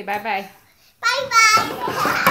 Say bye-bye. Bye bye.